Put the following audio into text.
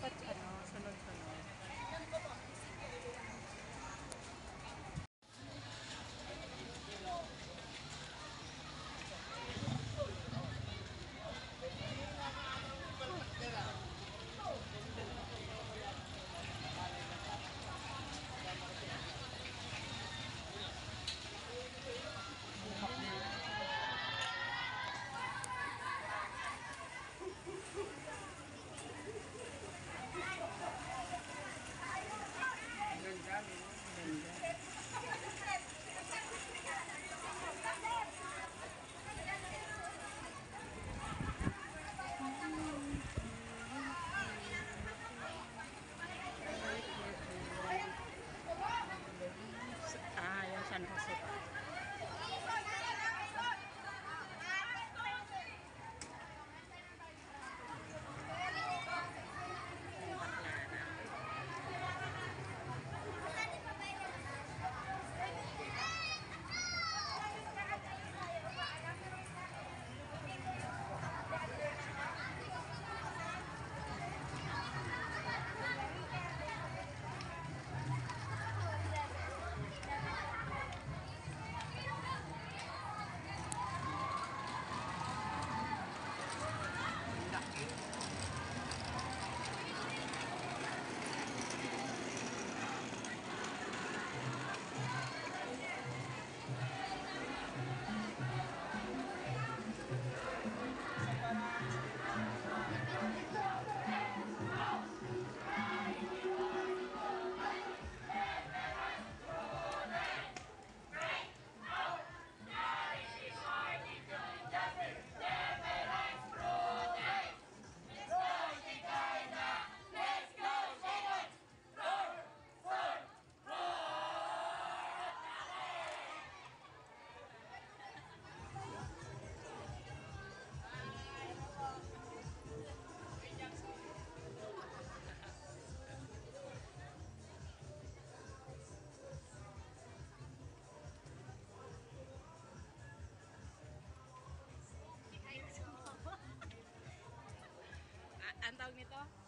but ang tawag nito?